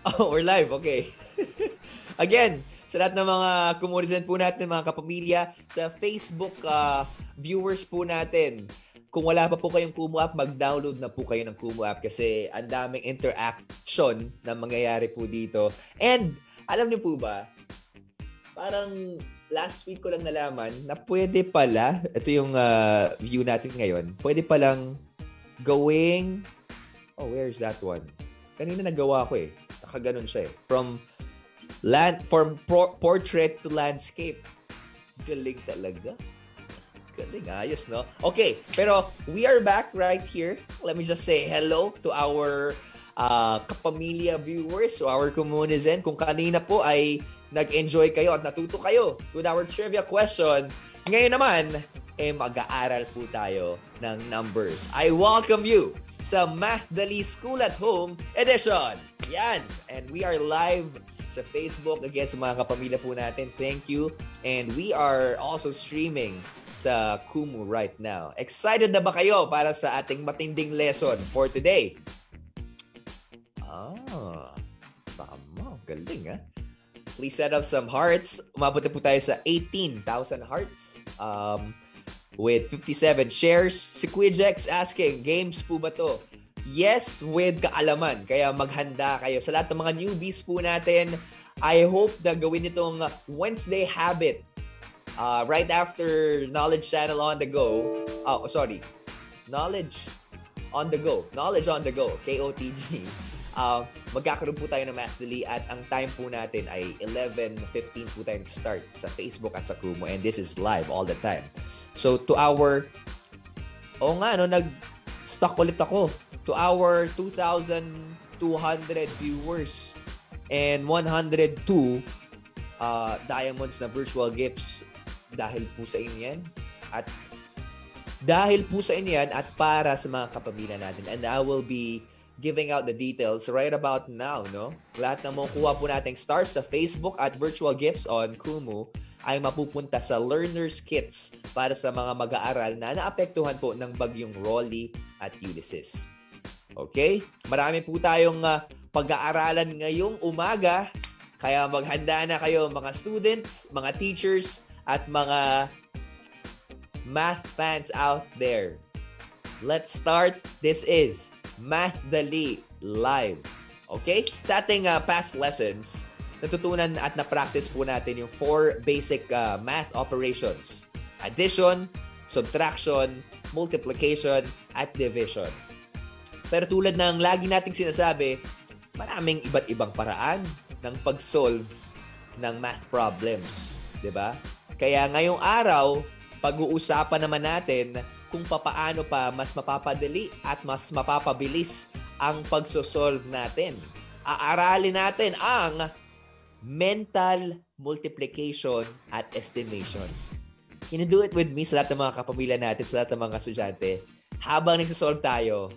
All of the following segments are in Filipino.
Oh, we're live. Okay. Again, sa lahat ng mga kumurisan po natin, mga kapamilya, sa Facebook uh, viewers po natin, kung wala pa po kayong Kumu app, mag-download na po kayo ng Kumu app kasi ang daming interaction na mangyayari po dito. And, alam niyo po ba, parang last week ko lang nalaman na pwede pala, ito yung uh, view natin ngayon, pwede palang gawing, oh, where's that one? Kanina nagawa ko eh nakaganon siya eh. From land from pro- portrait to landscape. Galing talaga. Galing, ayos, no? Okay, pero we are back right here. Let me just say hello to our uh, kapamilya viewers, to our communizen. Kung kanina po ay nag-enjoy kayo at natuto kayo with our trivia question, ngayon naman, eh mag-aaral po tayo ng numbers. I welcome you sa Math Dali School at Home Edition. Yan. And we are live sa Facebook. Again, sa mga kapamilya po natin, thank you. And we are also streaming sa Kumu right now. Excited na ba kayo para sa ating matinding lesson for today? Ah, tama. Galing ah. Please set up some hearts. Umabot na po tayo sa 18,000 hearts. Um, with 57 shares. Si Quijex asking, games po ba to? Yes, with kaalaman. Kaya maghanda kayo. Sa lahat ng mga newbies po natin, I hope na gawin itong Wednesday habit. Uh, right after Knowledge Channel on the go. Oh, sorry. Knowledge on the go. Knowledge on the go. K-O-T-G uh, magkakaroon po tayo ng Mathly at ang time po natin ay 11.15 po tayo start sa Facebook at sa Kumu and this is live all the time. So to our Oo nga, no, nag-stock ulit ako. To our 2,200 viewers and 102 uh, diamonds na virtual gifts dahil po sa inyo yan. At dahil po sa inyo yan at para sa mga kapamilya natin. And I will be giving out the details right about now, no? Lahat ng makukuha po nating stars sa Facebook at virtual gifts on Kumu ay mapupunta sa learners kits para sa mga mag-aaral na naapektuhan po ng bagyong Rolly at Ulysses. Okay? Marami po tayong uh, pag-aaralan ngayong umaga. Kaya maghanda na kayo mga students, mga teachers, at mga math fans out there. Let's start. This is Math Dali Live. Okay? Sa ating uh, past lessons, natutunan at na-practice po natin yung four basic uh, math operations. Addition, subtraction, multiplication, at division. Pero tulad ng lagi nating sinasabi, maraming iba't ibang paraan ng pag-solve ng math problems. ba? Diba? Kaya ngayong araw, pag-uusapan naman natin kung papaano pa mas mapapadali at mas mapapabilis ang pagsosolve natin. Aaralin natin ang mental multiplication at estimation. Can you do it with me sa lahat ng mga kapamilya natin, sa lahat ng mga estudyante? Habang nagsosolve tayo,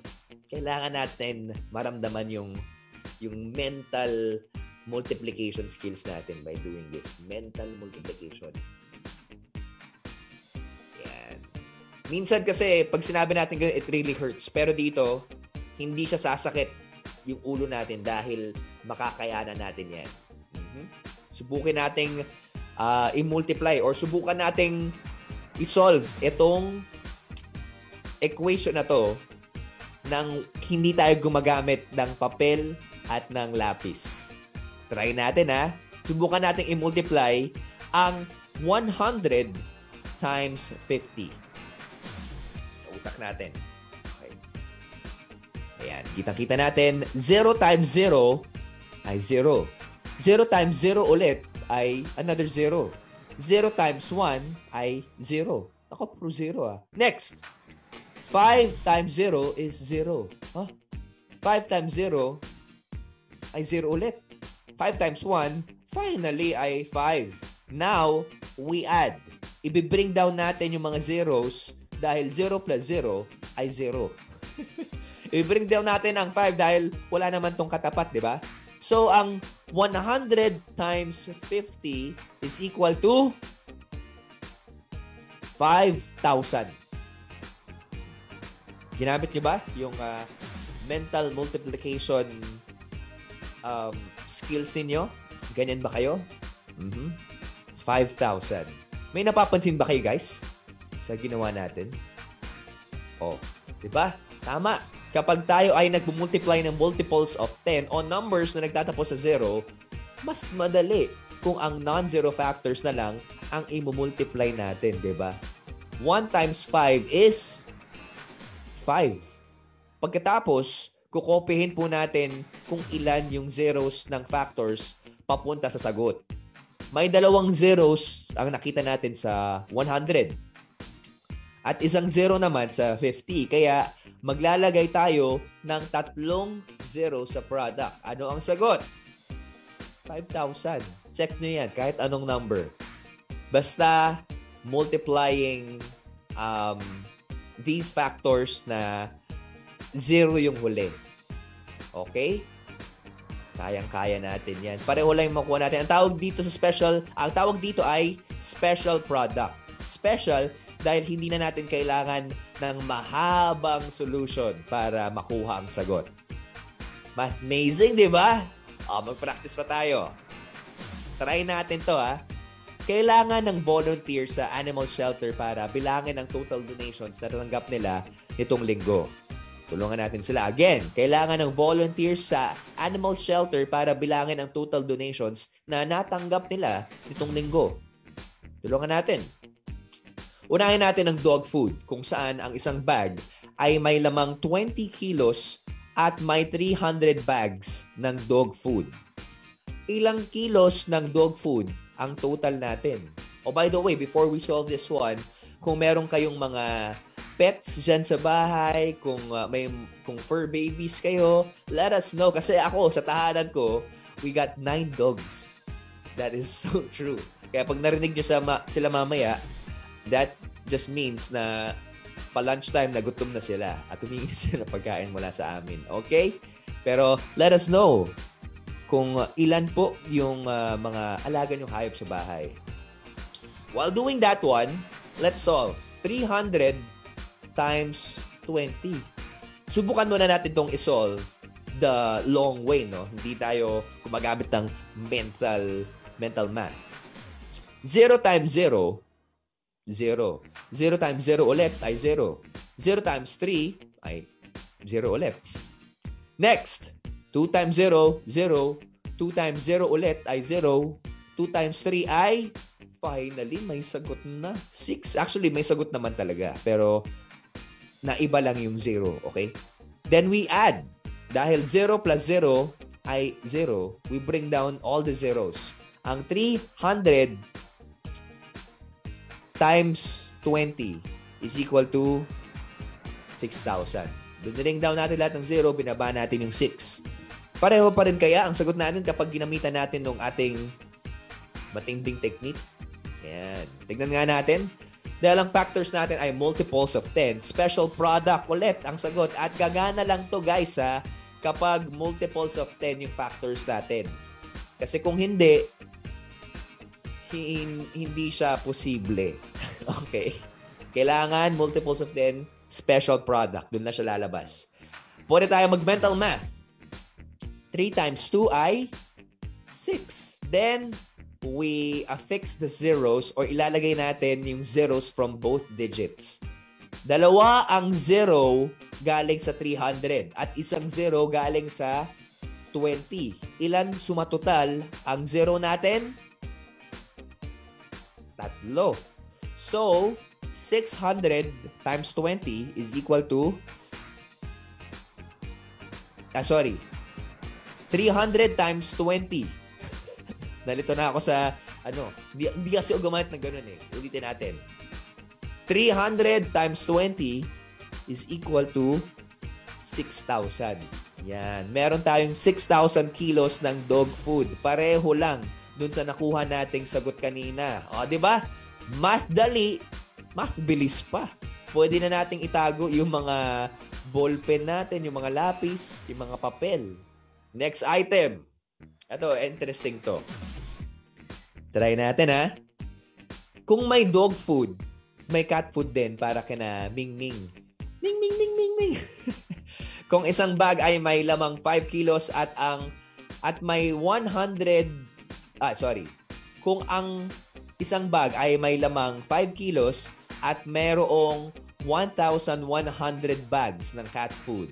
kailangan natin maramdaman yung yung mental multiplication skills natin by doing this. Mental multiplication. Minsan kasi, pag sinabi natin ganun, it really hurts. Pero dito, hindi siya sasakit yung ulo natin dahil makakayanan natin yan. Mm-hmm. Subukin nating uh, i-multiply or subukan nating i-solve itong equation na to nang hindi tayo gumagamit ng papel at ng lapis. Try natin ha. Subukan nating i-multiply ang 100 times 50 utak natin. Okay. Ayan, kitang-kita natin, 0 times 0 ay 0. 0 times 0 ulit ay another 0. 0 times 1 ay 0. Ako, puro 0 ah. Next, 5 times 0 is 0. Huh? 5 times 0 ay 0 ulit. 5 times 1, finally ay 5. Now, we add. Ibi-bring down natin yung mga zeros dahil 0 plus 0 ay 0. I-bring down natin ang 5 dahil wala naman tong katapat, di ba? So, ang 100 times 50 is equal to 5,000. Ginamit nyo ba yung uh, mental multiplication um, skills ninyo? Ganyan ba kayo? Mm-hmm. 5,000. May napapansin ba kayo guys sa ginawa natin? Oh, di ba? Tama. Kapag tayo ay nagmumultiply ng multiples of 10 on numbers na nagtatapos sa 0, mas madali kung ang non-zero factors na lang ang imumultiply natin, di ba? 1 times 5 is 5. Pagkatapos, kukopihin po natin kung ilan yung zeros ng factors papunta sa sagot. May dalawang zeros ang nakita natin sa 100. At isang zero naman sa 50. Kaya maglalagay tayo ng tatlong zero sa product. Ano ang sagot? 5,000. Check nyo yan, kahit anong number. Basta multiplying um, these factors na zero yung huli. Okay? Kayang-kaya natin yan. Pareho lang yung makuha natin. Ang tawag dito sa special, ang tawag dito ay special product. Special dahil hindi na natin kailangan ng mahabang solution para makuha ang sagot. Amazing, di ba? O, mag-practice pa tayo. Try natin to, ha? Kailangan ng volunteer sa animal shelter para bilangin ang total donations na natanggap nila nitong linggo. Tulungan natin sila. Again, kailangan ng volunteers sa animal shelter para bilangin ang total donations na natanggap nila nitong linggo. Tulungan natin. Unahin natin ang dog food kung saan ang isang bag ay may lamang 20 kilos at may 300 bags ng dog food. Ilang kilos ng dog food ang total natin? Oh, by the way, before we solve this one, kung meron kayong mga pets dyan sa bahay, kung uh, may kung fur babies kayo, let us know. Kasi ako, sa tahanan ko, we got nine dogs. That is so true. Kaya pag narinig nyo sa ma- sila mamaya, that just means na pa lunchtime na gutom na sila at humingi sila pagkain mula sa amin. Okay? Pero let us know kung ilan po yung uh, mga alaga yung hayop sa bahay. While doing that one, let's solve 300 times 20. Subukan muna natin tong isolve the long way, no? Hindi tayo gumagamit ng mental mental math. 0 times 0 0. 0 times 0 ulit ay 0. 0 times 3 ay 0 ulit. Next, 2 times 0, 0. 2 times 0 ulit ay 0. 2 times 3 ay finally may sagot na 6. Actually, may sagot naman talaga. Pero naiba lang yung 0, okay? Then we add. Dahil 0 plus 0 ay 0, we bring down all the zeros. Ang 300 times 20 is equal to 6,000. Biniling down natin lahat ng 0, binaba natin yung 6. Pareho pa rin kaya ang sagot natin kapag ginamitan natin ng ating matinding technique? Yan. Tignan nga natin. Dahil ang factors natin ay multiples of 10. Special product ulit ang sagot. At gagana lang to guys ha, kapag multiples of 10 yung factors natin. Kasi kung hindi, hindi siya posible. okay? Kailangan multiples of 10 special product. Doon na siya lalabas. Pwede tayo mag-mental math. 3 times 2 ay 6. Then, we affix the zeros or ilalagay natin yung zeros from both digits. Dalawa ang zero galing sa 300 at isang zero galing sa 20. Ilan sumatotal ang zero natin? Tatlo. So, 600 times 20 is equal to Ah, sorry. 300 times 20 Nalito na ako sa, ano, hindi, hindi kasi ako gumamit ng ganun eh. Ulitin natin. 300 times 20 is equal to 6,000. Yan. Meron tayong 6,000 kilos ng dog food. Pareho lang dun sa nakuha nating sagot kanina. O, di ba? Math dali, math bilis pa. Pwede na nating itago yung mga ballpen natin, yung mga lapis, yung mga papel. Next item. Ito, interesting to. Try natin ha. Kung may dog food, may cat food din para kina Ming Ming. Ming Ming Ming Ming Ming. Kung isang bag ay may lamang 5 kilos at ang at may 100 ah sorry kung ang isang bag ay may lamang 5 kilos at merong 1,100 bags ng cat food.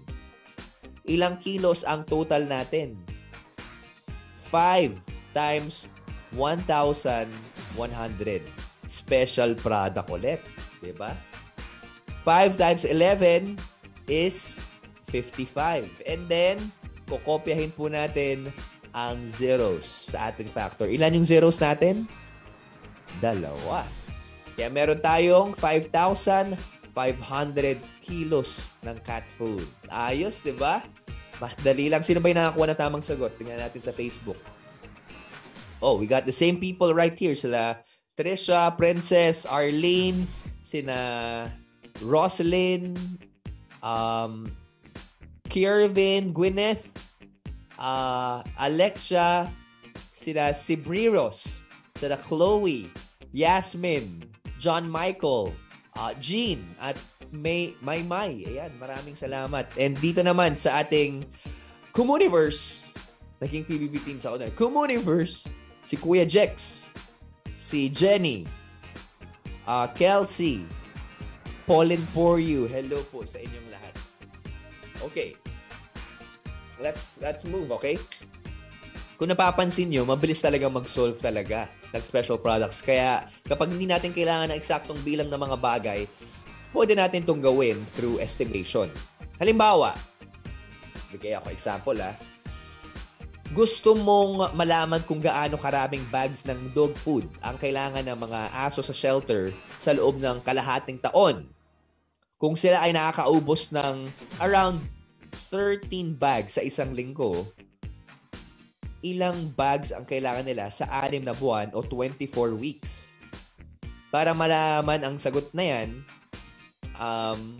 Ilang kilos ang total natin? 5 times 1,100. Special product ulit. Diba? 5 times 11 is 55. And then, kukopyahin po natin ang zeros sa ating factor. Ilan yung zeros natin? Dalawa. Kaya meron tayong 5,500 kilos ng cat food. Ayos, di ba? Madali lang. Sino ba yung nakakuha ng tamang sagot? Tingnan natin sa Facebook. Oh, we got the same people right here. Sila Trisha, Princess, Arlene, sina Roslyn, um, Kiervin, Gwyneth, uh, Alexia, sila Sibriros, sila Chloe, Yasmin, John Michael, uh, Jean, at May May May. Ayan, maraming salamat. And dito naman sa ating Communiverse, naging PBB team sa una. Communiverse, si Kuya Jex, si Jenny, uh, Kelsey, Pauline for you. Hello po sa inyong lahat. Okay let's let's move, okay? Kung napapansin nyo, mabilis talaga mag-solve talaga ng special products. Kaya kapag hindi natin kailangan ng eksaktong bilang ng mga bagay, pwede natin itong gawin through estimation. Halimbawa, bigay ako example ha, gusto mong malaman kung gaano karaming bags ng dog food ang kailangan ng mga aso sa shelter sa loob ng kalahating taon. Kung sila ay nakakaubos ng around 13 bags sa isang linggo, ilang bags ang kailangan nila sa 6 na buwan o 24 weeks? Para malaman ang sagot na yan, um,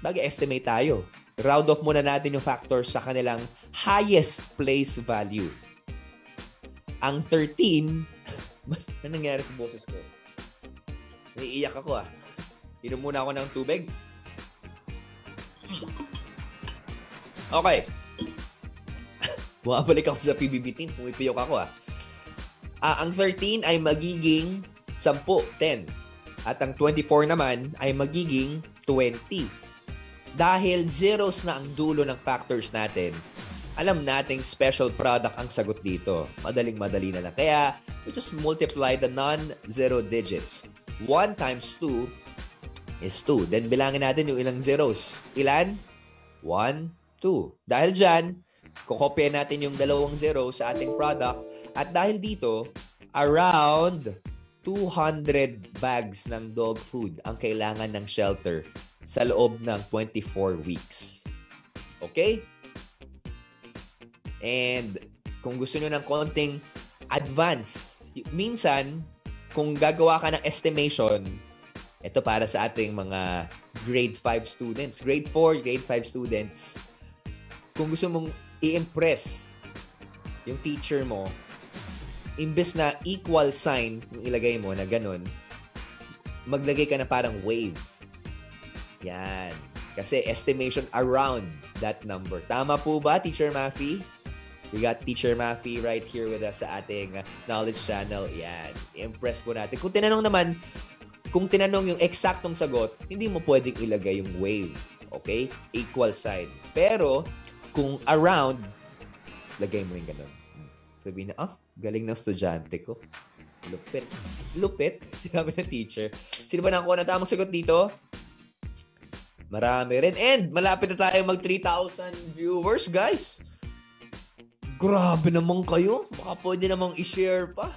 mag-estimate tayo. Round off muna natin yung factors sa kanilang highest place value. Ang 13, ano nangyari sa boses ko? Naiiyak ako ah. Inom muna ako ng tubig. Okay. Bumabalik ako sa PBB team. Pumipiyok ako ah. Uh, ang 13 ay magiging 10, 10. At ang 24 naman ay magiging 20. Dahil zeros na ang dulo ng factors natin, alam nating special product ang sagot dito. Madaling-madali na lang. Kaya, we just multiply the non-zero digits. 1 times 2 is 2. Then, bilangin natin yung ilang zeros. Ilan? 1, 2. Dahil dyan, kukopya natin yung dalawang zero sa ating product at dahil dito, around 200 bags ng dog food ang kailangan ng shelter sa loob ng 24 weeks. Okay? And kung gusto nyo ng konting advance, minsan, kung gagawa ka ng estimation, ito para sa ating mga grade 5 students, grade 4, grade 5 students, kung gusto mong i-impress yung teacher mo, imbes na equal sign yung ilagay mo na ganun, maglagay ka na parang wave. Yan. Kasi estimation around that number. Tama po ba, Teacher Maffy? We got Teacher Maffy right here with us sa ating knowledge channel. Yan. Impress po natin. Kung tinanong naman, kung tinanong yung eksaktong sagot, hindi mo pwedeng ilagay yung wave. Okay? Equal sign. Pero, kung around, lagay mo yung ganun. Sabihin na, ah, galing ng estudyante ko. Lupit. Lupit, sinabi ng teacher. Sino ba nakakuha ng tamang sagot dito? Marami rin. And malapit na tayo mag 3,000 viewers, guys. Grabe naman kayo. Baka pwede namang i-share pa.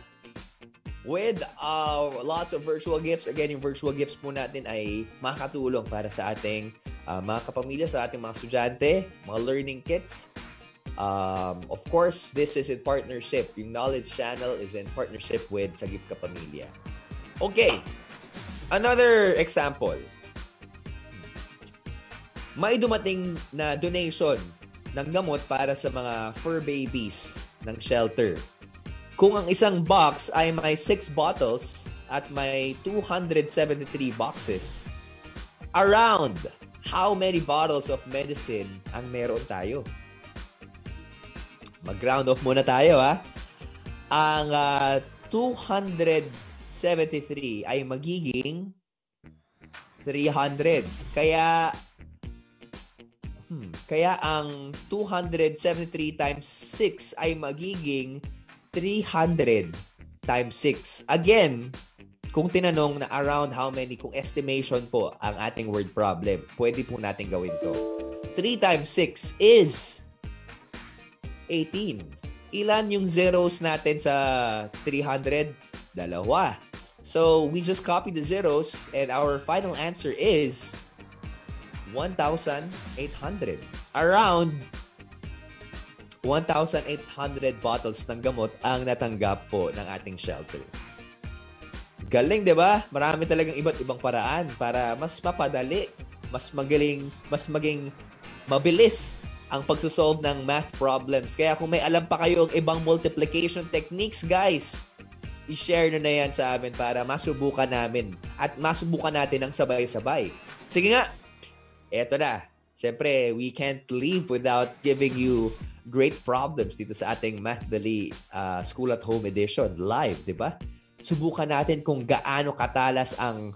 With uh, lots of virtual gifts. Again, yung virtual gifts po natin ay makakatulong para sa ating uh, mga kapamilya, sa ating mga estudyante, mga learning kits. Um, of course, this is in partnership. Yung Knowledge Channel is in partnership with Sagip Kapamilya. Okay. Another example. May dumating na donation ng gamot para sa mga fur babies ng shelter. Kung ang isang box ay may 6 bottles at may 273 boxes, around how many bottles of medicine ang meron tayo? mag-ground off muna tayo ha. Ang uh, 273 ay magiging 300. Kaya hmm, kaya ang 273 times 6 ay magiging 300 times 6. Again, kung tinanong na around how many, kung estimation po ang ating word problem, pwede po natin gawin to. 3 times 6 is 18. Ilan yung zeros natin sa 300? Dalawa. So, we just copy the zeros and our final answer is 1,800. Around 1,800 bottles ng gamot ang natanggap po ng ating shelter. Galing, 'di ba? Marami talagang iba't ibang paraan para mas mapadali, mas magaling, mas maging mabilis ang pagsosolve ng math problems. Kaya kung may alam pa kayong ibang multiplication techniques, guys, i-share nyo na yan sa amin para masubukan namin at masubukan natin ng sabay-sabay. Sige nga, eto na. Siyempre, we can't leave without giving you great problems dito sa ating Math Dali uh, School at Home Edition live, di ba? Subukan natin kung gaano katalas ang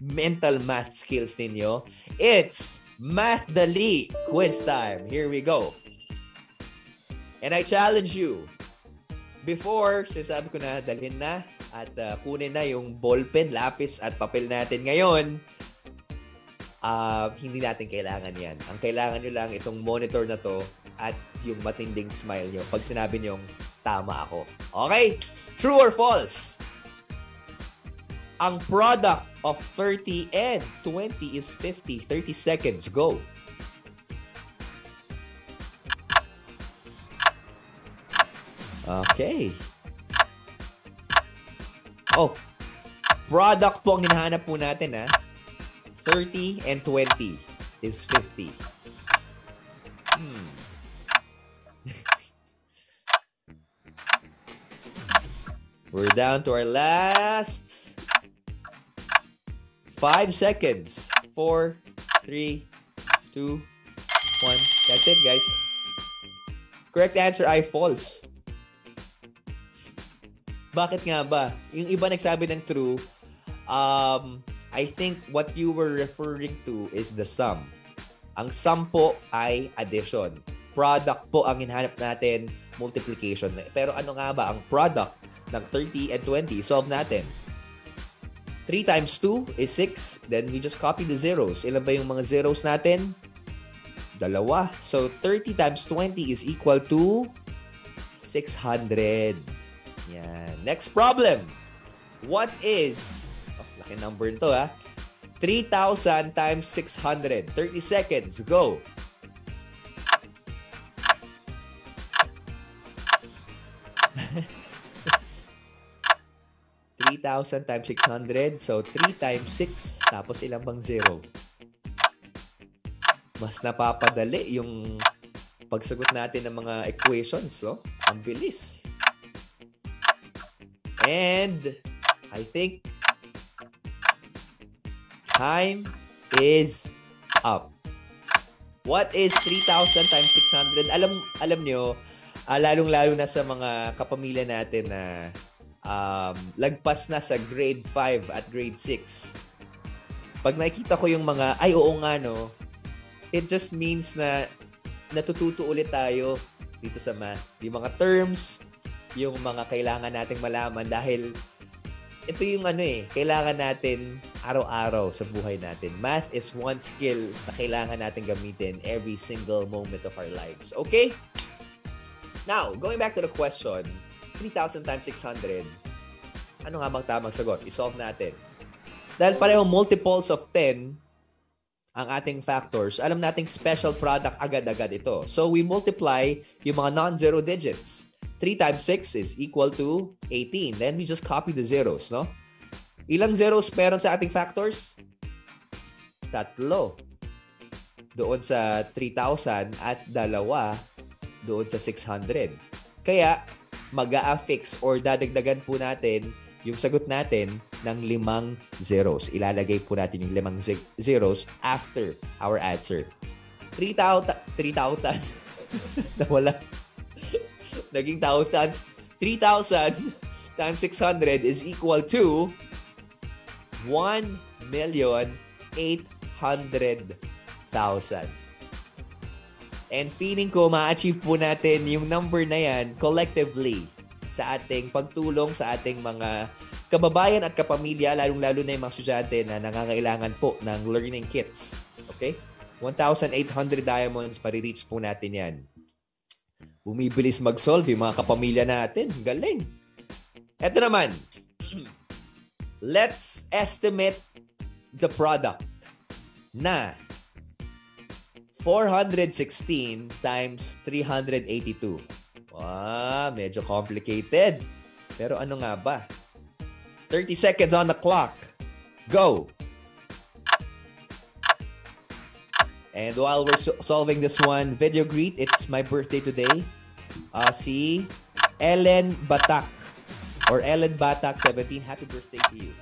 mental math skills ninyo. It's Math Dali quiz time. Here we go. And I challenge you. Before, sinasabi ko na dalhin na at uh, kunin na yung ballpen, lapis at papel natin ngayon. Uh, hindi natin kailangan yan. Ang kailangan nyo lang itong monitor na to at yung matinding smile nyo pag sinabi nyo tama ako. Okay? True or false? Ang product of 30 and 20 is 50. 30 seconds. Go. Okay. Oh. Product po ang hinahanap po natin ha. 30 and 20 is 50. Hmm. We're down to our last Five seconds. Four, three, two, one. That's it, guys. Correct answer ay false. Bakit nga ba? Yung iba nagsabi ng true. Um, I think what you were referring to is the sum. Ang sum po ay addition. Product po ang hinahanap natin, multiplication. Pero ano nga ba ang product ng 30 and 20? Solve natin. 3 times 2 is 6. Then we just copy the zeros. Ilan ba yung mga zeros natin? Dalawa. So 30 times 20 is equal to 600. Yan. Next problem. What is, oh, laki number nito ha, 3,000 times 600. 30 seconds. Go. 3,000 times 600. So, 3 times 6. Tapos, ilang bang zero? Mas napapadali yung pagsagot natin ng mga equations. So, ang bilis. And, I think, time is up. What is 3,000 times 600? Alam, alam nyo, uh, lalong-lalo na sa mga kapamilya natin na um, lagpas na sa grade 5 at grade 6. Pag nakikita ko yung mga, ay oo nga no, it just means na natututo ulit tayo dito sa math. Yung mga terms, yung mga kailangan nating malaman dahil ito yung ano eh, kailangan natin araw-araw sa buhay natin. Math is one skill na kailangan natin gamitin every single moment of our lives. Okay? Now, going back to the question, 3,000 times 600, ano nga bang tamang sagot? I-solve natin. Dahil pareho multiples of 10 ang ating factors, alam nating special product agad-agad ito. So, we multiply yung mga non-zero digits. 3 times 6 is equal to 18. Then, we just copy the zeros, no? Ilang zeros meron sa ating factors? Tatlo. Doon sa 3,000 at dalawa doon sa 600. Kaya, mag-a-affix or dadagdagan po natin yung sagot natin ng limang zeros. Ilalagay po natin yung limang zeros after our answer. 3,000 3,000 nawala naging 1,000. 3,000 times 600 is equal to 1,800,000. And feeling ko ma-achieve po natin yung number na yan collectively sa ating pagtulong sa ating mga kababayan at kapamilya, lalong-lalo na yung mga estudyante na nangangailangan po ng learning kits. Okay? 1,800 diamonds, pare-reach po natin yan. Bumibilis mag-solve yung mga kapamilya natin. Galing. Ito naman. Let's estimate the product na 416 times 382. Wow, medyo complicated. Pero ano nga ba? 30 seconds on the clock. Go! And while we're so- solving this one, video greet, it's my birthday today. Uh, si Ellen Batak or Ellen Batak 17. Happy birthday to you.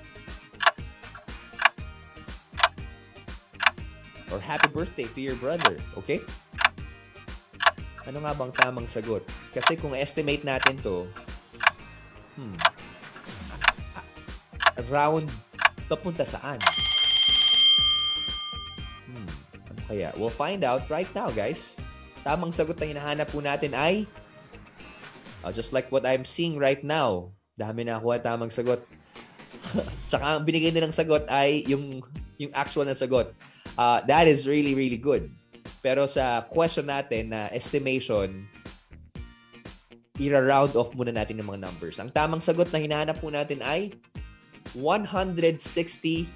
Or happy birthday to your brother. Okay? Ano nga bang tamang sagot? Kasi kung estimate natin to, hmm, round papunta saan? Hmm, ano kaya? We'll find out right now, guys. Tamang sagot na hinahanap po natin ay uh, just like what I'm seeing right now. Dami na ako tamang sagot. Tsaka ang binigay nilang sagot ay yung yung actual na sagot. Uh, that is really, really good. Pero sa question natin na estimation, i-round off muna natin ng mga numbers. Ang tamang sagot na hinahanap po natin ay 160,000.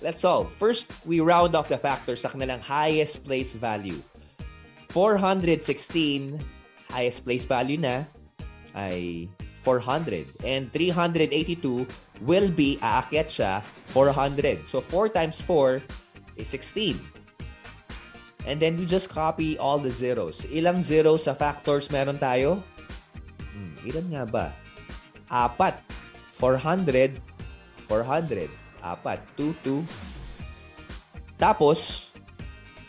Let's solve. First, we round off the factors sa kanilang highest place value. 416, highest place value na, ay 400. And 382 will be, aakyat siya, 400. So 4 times 4 is 16. And then we just copy all the zeros. Ilang zeros sa factors meron tayo? Hmm, ilan nga ba? Apat. 400, 400. Apat. 2, 2. Tapos,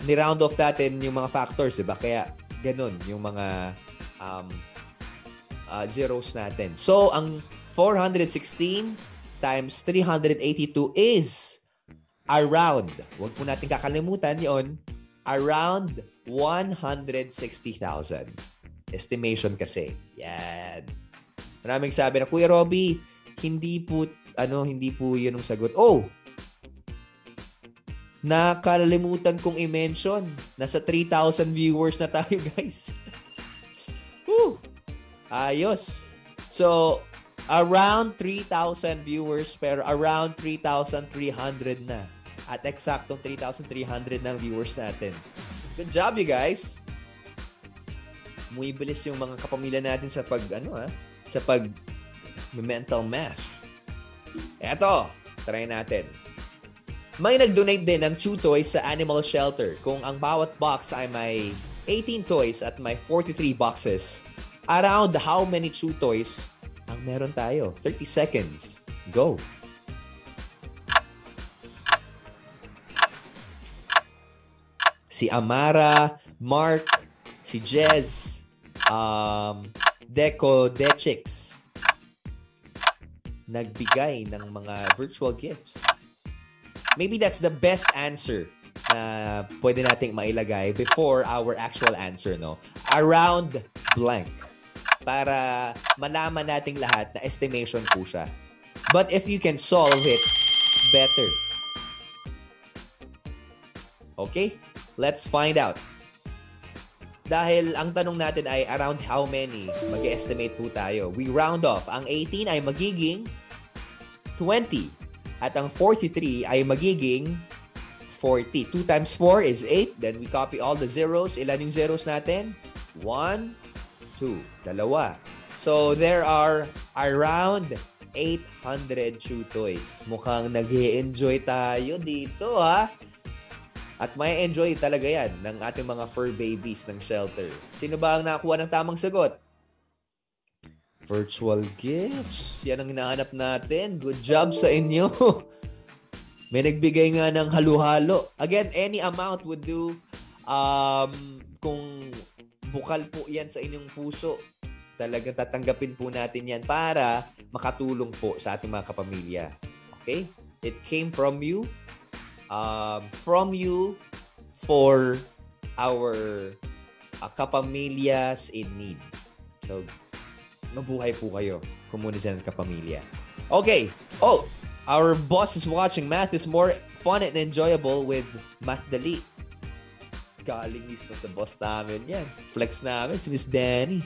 ni-round off natin yung mga factors, di ba? Kaya, ganun yung mga um, uh, zeros natin. So, ang 416 times 382 is around, huwag po natin kakalimutan yon around 160,000. Estimation kasi. Yan. Maraming sabi na, Kuya Robby, hindi po, ano, hindi po yun ang sagot. Oh! Nakalimutan kong i-mention. Nasa 3,000 viewers na tayo, guys. Ayos. So, around 3,000 viewers pero around 3,300 na. At eksaktong 3,300 ng viewers natin. Good job, you guys. Muibilis yung mga kapamilya natin sa pag, ano ha, sa pag mental math. Eto, try natin. May nag-donate din ng chew toys sa animal shelter. Kung ang bawat box ay may 18 toys at may 43 boxes, around how many chew toys ang meron tayo? 30 seconds. Go. Si Amara, Mark, si Jez, um, Deco Dechix, nagbigay ng mga virtual gifts. Maybe that's the best answer na pwede nating mailagay before our actual answer, no? Around blank para malaman nating lahat na estimation po siya. But if you can solve it, better. Okay? Let's find out. Dahil ang tanong natin ay around how many mag-estimate po tayo. We round off. Ang 18 ay magiging 20. At ang 43 ay magiging 40. 2 times 4 is 8. Then we copy all the zeros. Ilan yung zeros natin? 1, two. Dalawa. So, there are around 800 chew toys. Mukhang nag enjoy tayo dito, ha? At may enjoy talaga yan ng ating mga fur babies ng shelter. Sino ba ang nakakuha ng tamang sagot? Virtual gifts. Yan ang hinahanap natin. Good job sa inyo. May nagbigay nga ng halo-halo. Again, any amount would do. Um, kung bukal po yan sa inyong puso. Talagang tatanggapin po natin yan para makatulong po sa ating mga kapamilya. Okay? It came from you. Um, from you for our uh, kapamilyas in need. So, mabuhay po kayo. Komunidad ng kapamilya. Okay. Oh, our boss is watching. Math is more fun and enjoyable with Math Dali. Galing mismo sa boss namin yan. Flex namin si Miss Danny.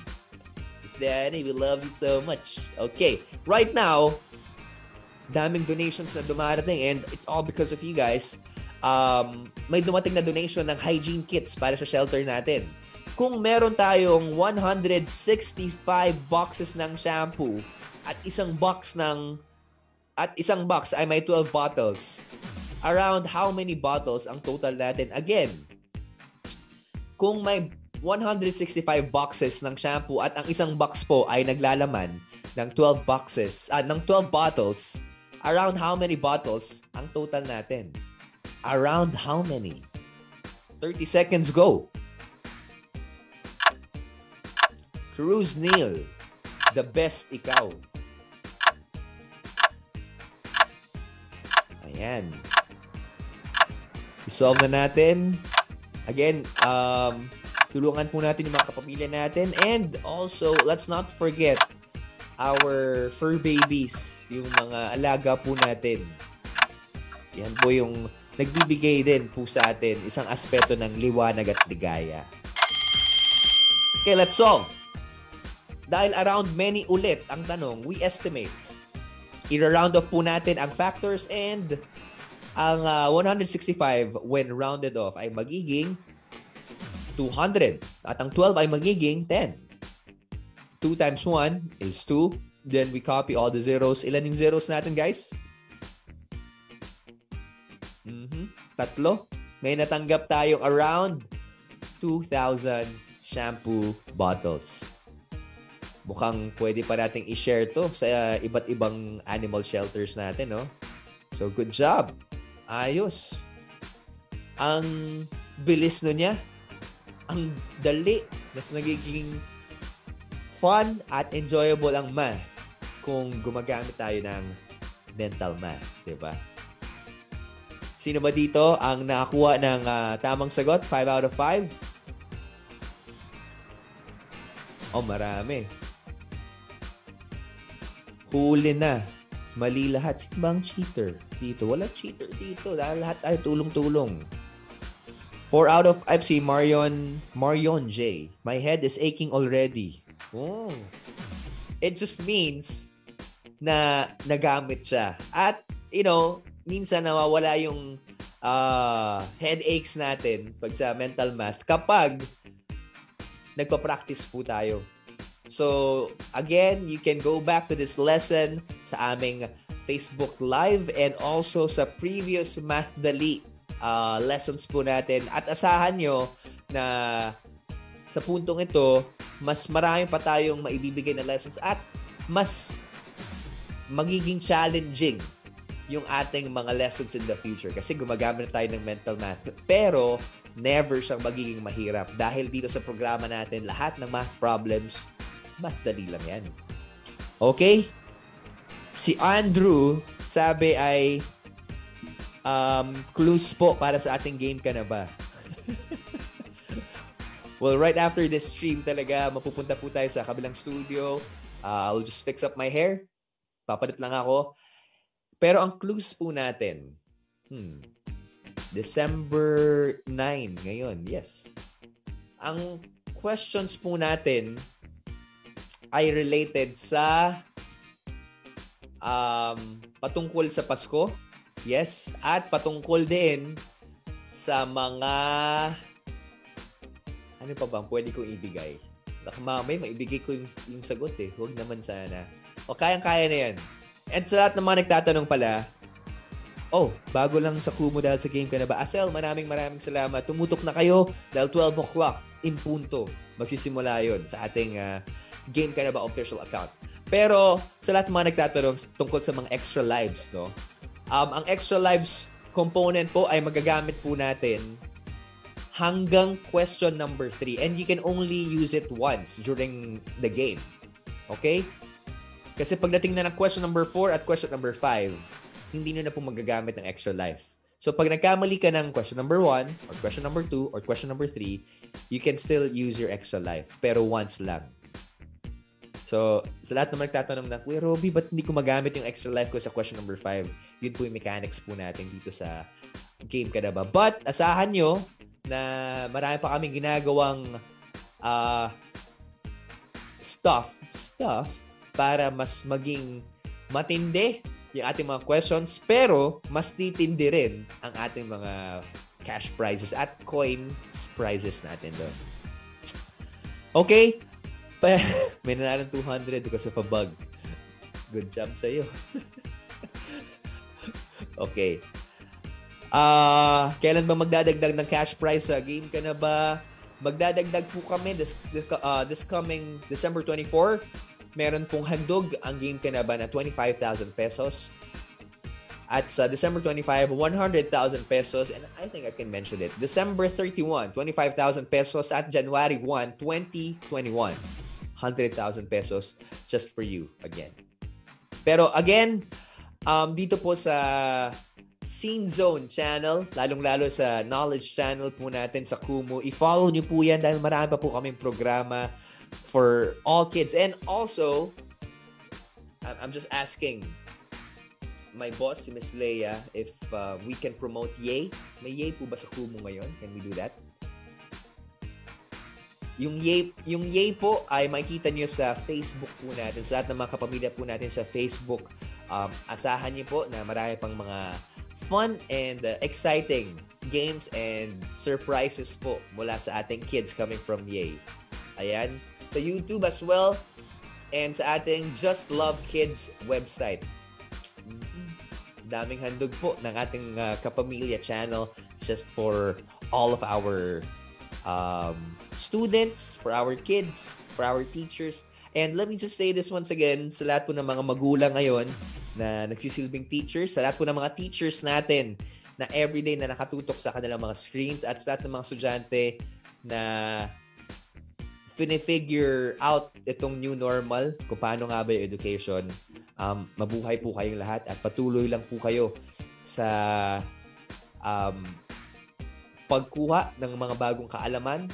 Miss Danny, we love you so much. Okay. Right now, daming donations na dumarating and it's all because of you guys. Um, may dumating na donation ng hygiene kits para sa shelter natin. Kung meron tayong 165 boxes ng shampoo at isang box ng at isang box ay may 12 bottles. Around how many bottles ang total natin? Again, kung may 165 boxes ng shampoo at ang isang box po ay naglalaman ng 12 boxes, ah, ng 12 bottles, around how many bottles ang total natin? Around how many? 30 seconds go. Cruz Neil, the best ikaw. Ayan. I-solve na natin. Again, um, tulungan po natin yung mga kapamilya natin. And also, let's not forget our fur babies, yung mga alaga po natin. Yan po yung nagbibigay din po sa atin isang aspeto ng liwanag at ligaya. Okay, let's solve. Dahil around many ulit ang tanong, we estimate. I-round off po natin ang factors and ang uh, 165 when rounded off ay magiging 200. At ang 12 ay magiging 10. 2 times 1 is 2. Then we copy all the zeros. Ilan yung zeros natin, guys? Mm-hmm. Tatlo. May natanggap tayong around 2,000 shampoo bottles. Mukhang pwede pa nating i-share to sa uh, iba't ibang animal shelters natin, no? So, good job. Ayos. Ang bilis no niya. Ang dali. Mas nagiging fun at enjoyable ang math kung gumagamit tayo ng mental math, 'di ba? Sino ba dito ang nakakuha ng uh, tamang sagot? 5 out of 5? Oh, marami. Huli na. Mali lahat. Si bang cheater dito? Wala cheater dito. Dahil lahat ay tulong-tulong. 4 out of 5 si Marion, Marion J. My head is aching already. Oh. It just means na nagamit siya. At, you know, minsan nawawala yung uh, headaches natin pag sa mental math kapag nagpa-practice po tayo. So, again, you can go back to this lesson sa aming Facebook Live and also sa previous Math Dali uh, lessons po natin. At asahan nyo na sa puntong ito, mas marami pa tayong maibibigay na lessons at mas magiging challenging yung ating mga lessons in the future kasi gumagamit tayo ng mental math. Pero, never siyang magiging mahirap dahil dito sa programa natin, lahat ng math problems Madali lang yan. Okay? Si Andrew, sabi ay um, clues po para sa ating game ka na ba? well, right after this stream talaga, mapupunta po tayo sa kabilang studio. Uh, I'll just fix up my hair. Papalit lang ako. Pero ang clues po natin, hmm, December 9 ngayon, yes. Ang questions po natin ay related sa um, patungkol sa Pasko. Yes. At patungkol din sa mga ano pa bang pwede kong ibigay? Baka mamay maibigay ko yung, yung sagot eh. Huwag naman sana. O kayang-kaya na yan. And sa lahat ng mga nagtatanong pala, oh, bago lang sa Kumu dahil sa game ka na ba? Asel, maraming maraming salamat. Tumutok na kayo dahil 12 o'clock in punto. Magsisimula yon sa ating uh, Game Ka Na Ba official account. Pero sa lahat mga nagtatanong tungkol sa mga extra lives, no? Um, ang extra lives component po ay magagamit po natin hanggang question number 3. And you can only use it once during the game. Okay? Kasi pagdating na ng question number 4 at question number 5, hindi nyo na po magagamit ng extra life. So pag nagkamali ka ng question number 1 or question number 2 or question number 3, you can still use your extra life. Pero once lang. So, sa lahat naman nagtatanong na, Kuya Robby, ba't hindi ko magamit yung extra life ko sa question number 5? Yun po yung mechanics po natin dito sa game ka na ba. But, asahan nyo na marami pa kami ginagawang uh, stuff, stuff, para mas maging matindi yung ating mga questions, pero mas titindi rin ang ating mga cash prizes at coins prizes natin doon. Okay, may nanalo 200 because of a bug. Good job sa iyo. okay. Ah, uh, kailan ba magdadagdag ng cash prize sa game ka na ba? Magdadagdag po kami this uh, this coming December 24. Meron pong handog ang game ka na ba na 25,000 pesos. At sa December 25, 100,000 pesos. And I think I can mention it. December 31, 25,000 pesos. At January 1, 2021. 100,000 pesos just for you again. Pero again, um, dito po sa Scene Zone channel, lalong-lalo sa Knowledge channel po natin sa Kumu, i-follow niyo po yan dahil marami pa po kaming programa for all kids. And also, I'm just asking my boss, si Miss Leia, if uh, we can promote Yay. May Yay po ba sa Kumu ngayon? Can we do that? Yung Yay, yung Yay po ay makikita nyo sa Facebook po natin. Sa lahat ng mga kapamilya po natin sa Facebook. Um, asahan niyo po na marami pang mga fun and uh, exciting games and surprises po mula sa ating kids coming from Yay. Ayan. Sa YouTube as well and sa ating Just Love Kids website. Mm-hmm. Daming handog po ng ating uh, kapamilya channel just for all of our um, students, for our kids, for our teachers. And let me just say this once again, sa lahat po ng mga magulang ngayon na nagsisilbing teachers, sa lahat po ng mga teachers natin na everyday na nakatutok sa kanilang mga screens at sa lahat ng mga estudyante na finifigure out itong new normal, kung paano nga ba yung education. Um, mabuhay po kayong lahat at patuloy lang po kayo sa um, pagkuha ng mga bagong kaalaman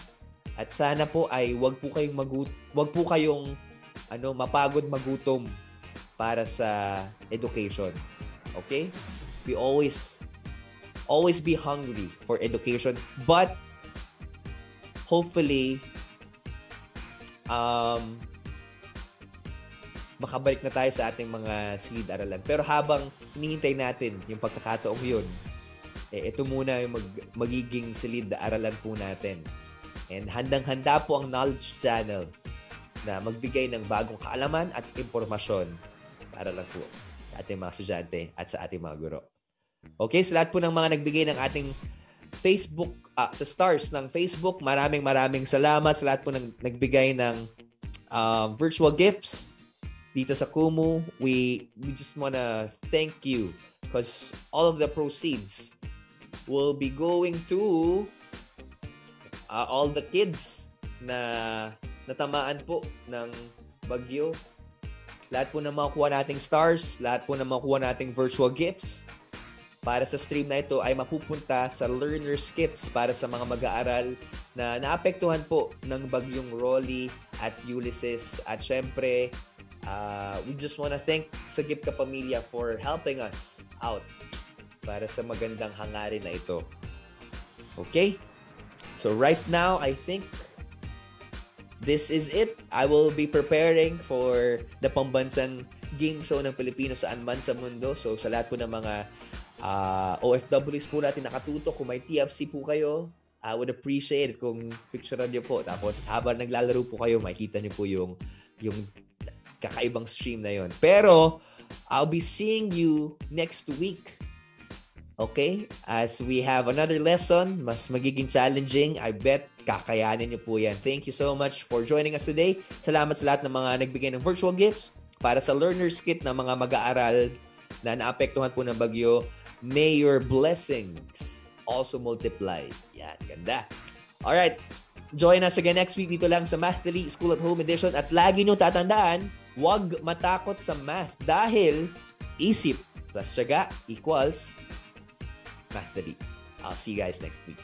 at sana po ay wag po kayong magut wag po kayong ano mapagod magutom para sa education. Okay? We always always be hungry for education but hopefully um makabalik na tayo sa ating mga silid-aralan. Pero habang hinihintay natin yung pagkakataong yun, eh, ito muna yung mag, magiging silid na aralan po natin. And handang-handa po ang Knowledge Channel na magbigay ng bagong kaalaman at impormasyon para lang po sa ating mga estudyante at sa ating mga guro. Okay, sa lahat po ng mga nagbigay ng ating Facebook, uh, sa stars ng Facebook, maraming maraming salamat sa lahat po ng nagbigay ng uh, virtual gifts dito sa Kumu. We, we just wanna thank you because all of the proceeds will be going to uh, all the kids na natamaan po ng bagyo. Lahat po ng makukuha nating stars, lahat po ng makukuha nating virtual gifts para sa stream na ito ay mapupunta sa learner's kits para sa mga mag-aaral na naapektuhan po ng bagyong Rolly at Ulysses. At syempre, uh, we just wanna thank Sagip Kapamilya for helping us out para sa magandang hangarin na ito. Okay? So right now, I think this is it. I will be preparing for the pambansang game show ng Pilipino saan man sa mundo. So sa lahat po ng mga uh, OFWs po natin nakatutok, kung may TFC po kayo, I would appreciate kung picturean niyo po. Tapos habang naglalaro po kayo, makita niyo po yung yung kakaibang stream na yon. Pero I'll be seeing you next week Okay? As we have another lesson, mas magiging challenging. I bet kakayanin niyo po yan. Thank you so much for joining us today. Salamat sa lahat ng mga nagbigay ng virtual gifts para sa learner's kit ng mga mag-aaral na naapektuhan po ng bagyo. May your blessings also multiply. Yan, ganda. Alright. Join us again next week dito lang sa Mathly School at Home Edition. At lagi nyo tatandaan, huwag matakot sa math dahil isip plus syaga equals Mathly. I'll see you guys next week.